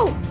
Ow!